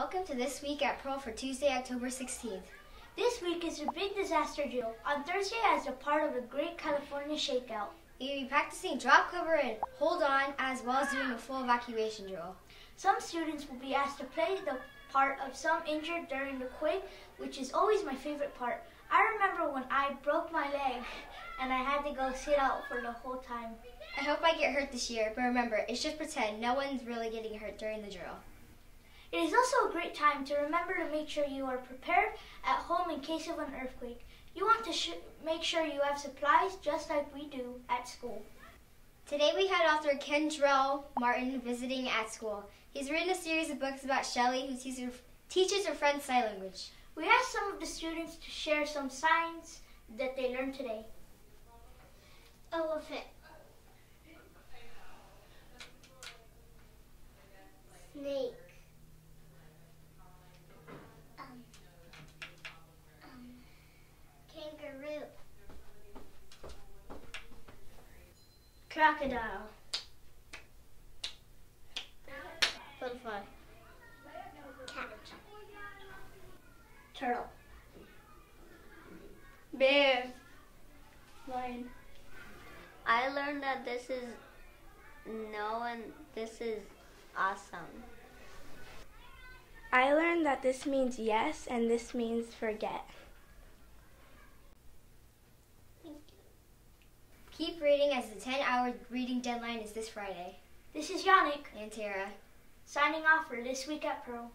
Welcome to This Week at Pearl for Tuesday, October 16th. This week is a big disaster drill on Thursday as a part of the Great California Shakeout. You'll be practicing drop, cover, and hold on, as well as doing a full evacuation drill. Some students will be asked to play the part of some injured during the quake, which is always my favorite part. I remember when I broke my leg and I had to go sit out for the whole time. I hope I get hurt this year, but remember, it's just pretend. No one's really getting hurt during the drill. It is also a great time to remember to make sure you are prepared at home in case of an earthquake. You want to sh- make sure you have supplies just like we do at school. Today we had author Kendrell Martin visiting at school. He's written a series of books about Shelley, who teaches her, teaches her friends sign language. We asked some of the students to share some signs that they learned today. Oh, Elephant. Crocodile. Butterfly. Cat. Turtle. Bear. Lion. I learned that this is no and this is awesome. I learned that this means yes and this means forget. Keep reading as the 10 hour reading deadline is this Friday. This is Yannick And Tara. signing off for this week at Pearl.